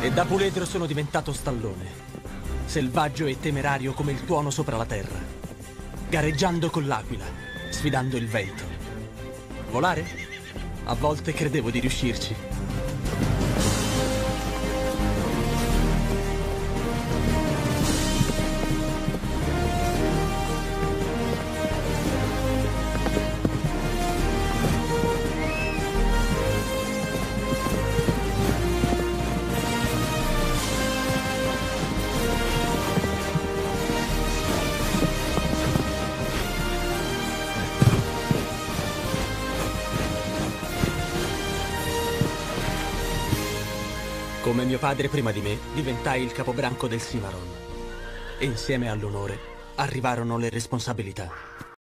E da puledro sono diventato stallone. Selvaggio e temerario come il tuono sopra la terra. Gareggiando con l'aquila, sfidando il vento. Volare? A volte credevo di riuscirci. Come mio padre prima di me, diventai il capobranco del Cimarron. E insieme all'onore arrivarono le responsabilità.